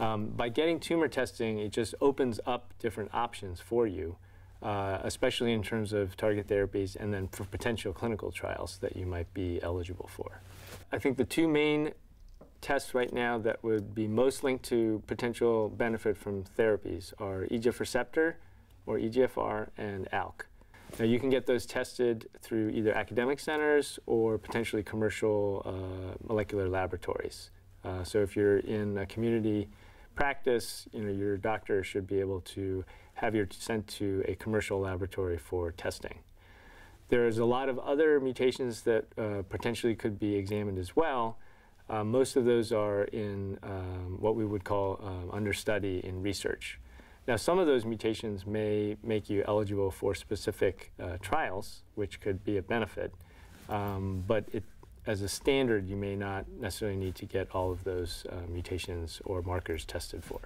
Um, by getting tumor testing, it just opens up different options for you, uh, especially in terms of target therapies and then for potential clinical trials that you might be eligible for. I think the two main tests right now that would be most linked to potential benefit from therapies are EGF receptor or EGFR and ALK. Now you can get those tested through either academic centers or potentially commercial uh, molecular laboratories. Uh, so if you're in a community practice, you know, your doctor should be able to have you sent to a commercial laboratory for testing. There's a lot of other mutations that uh, potentially could be examined as well. Uh, most of those are in um, what we would call um, under study in research. Now, some of those mutations may make you eligible for specific uh, trials, which could be a benefit. Um, but it, as a standard, you may not necessarily need to get all of those uh, mutations or markers tested for.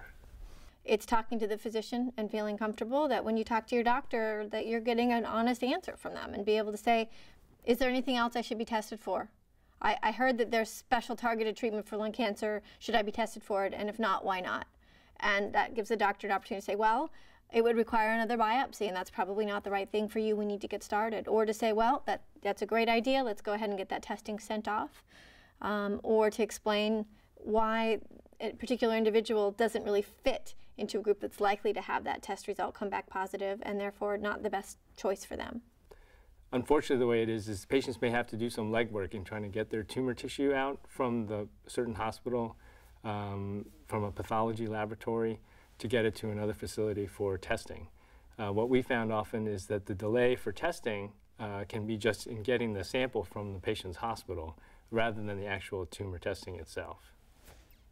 It's talking to the physician and feeling comfortable that when you talk to your doctor that you're getting an honest answer from them and be able to say, is there anything else I should be tested for? I, I heard that there's special targeted treatment for lung cancer. Should I be tested for it? And if not, why not? And that gives the doctor an opportunity to say, well, it would require another biopsy, and that's probably not the right thing for you. We need to get started. Or to say, well, that, that's a great idea. Let's go ahead and get that testing sent off. Um, or to explain why a particular individual doesn't really fit into a group that's likely to have that test result come back positive and therefore not the best choice for them. Unfortunately, the way it is, is patients may have to do some legwork in trying to get their tumor tissue out from the certain hospital, um, from a pathology laboratory, to get it to another facility for testing. Uh, what we found often is that the delay for testing uh, can be just in getting the sample from the patient's hospital rather than the actual tumor testing itself.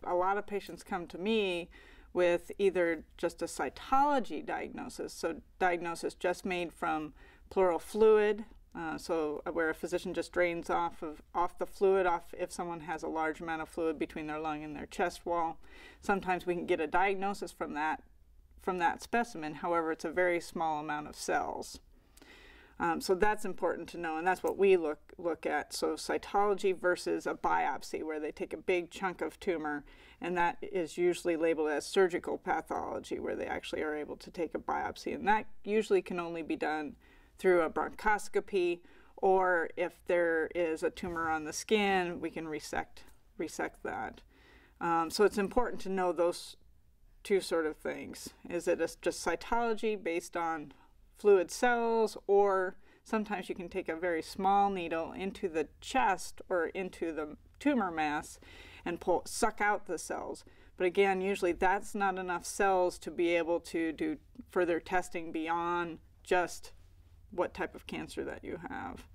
A lot of patients come to me with either just a cytology diagnosis, so diagnosis just made from pleural fluid, uh, so uh, where a physician just drains off of off the fluid off if someone has a large amount of fluid between their lung and their chest wall. Sometimes we can get a diagnosis from that from that specimen. However, it's a very small amount of cells. Um, so that's important to know, and that's what we look look at. So cytology versus a biopsy, where they take a big chunk of tumor, and that is usually labeled as surgical pathology, where they actually are able to take a biopsy, and that usually can only be done through a bronchoscopy, or if there is a tumor on the skin, we can resect resect that. Um, so it's important to know those two sort of things. Is it just cytology based on fluid cells, or sometimes you can take a very small needle into the chest or into the tumor mass and pull, suck out the cells. But again, usually that's not enough cells to be able to do further testing beyond just what type of cancer that you have.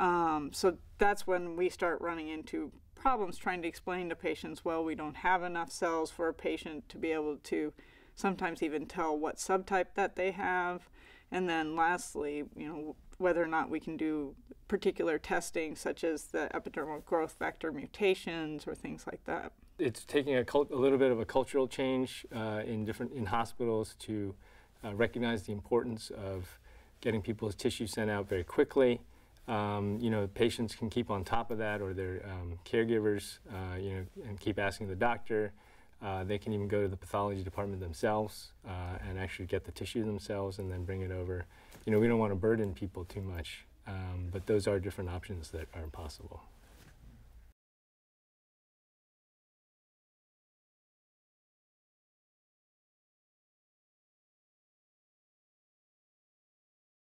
Um, so that's when we start running into problems trying to explain to patients, well, we don't have enough cells for a patient to be able to sometimes even tell what subtype that they have. And then lastly, you know, whether or not we can do particular testing such as the epidermal growth factor mutations or things like that. It's taking a, a little bit of a cultural change uh, in different in hospitals to uh, recognize the importance of getting people's tissue sent out very quickly. Um, you know, patients can keep on top of that, or their um, caregivers, uh, you know, and keep asking the doctor. Uh, they can even go to the pathology department themselves uh, and actually get the tissue themselves and then bring it over. You know, we don't want to burden people too much, um, but those are different options that are possible.